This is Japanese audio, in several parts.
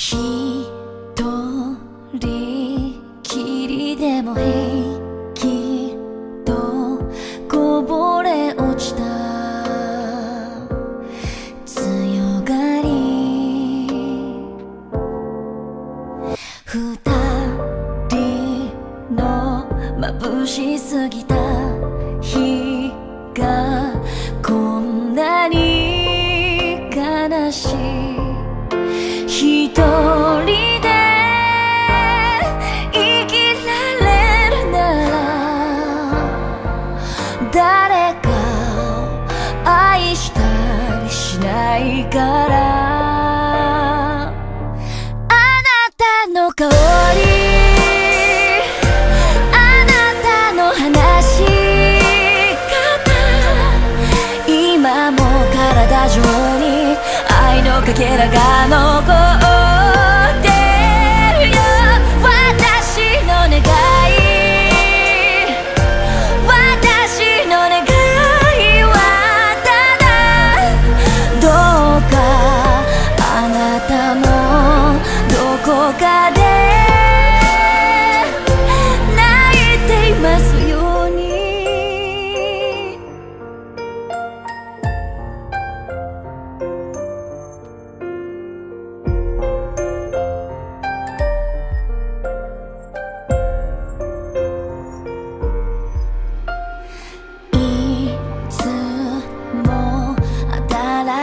一人きりでも平気とこぼれ落ちた。強がり。二人の眩しすぎた日がないから。あなたの香り。あなたの話。し方今も体中に愛のかけらが残る。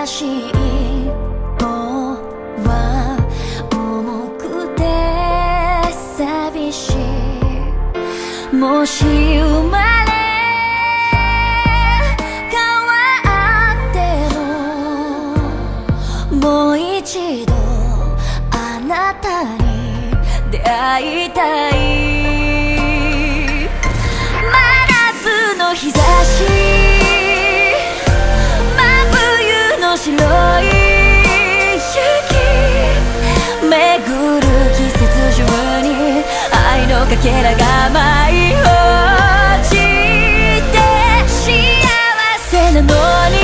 しいとは重くて寂しいもし生まれ変わってももう一度あなたに出会いたいけらが舞い落ちて幸せなのに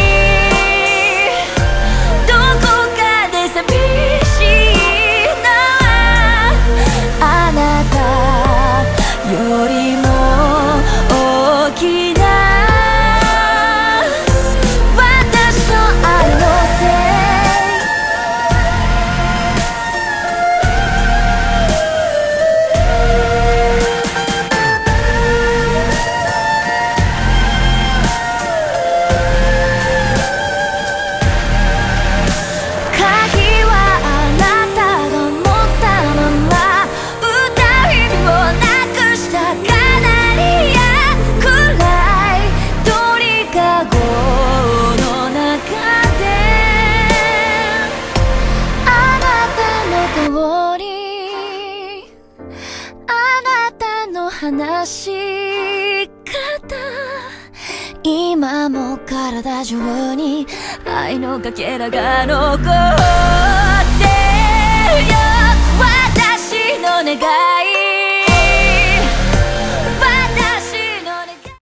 話し方今も体中に愛のかけらが残る。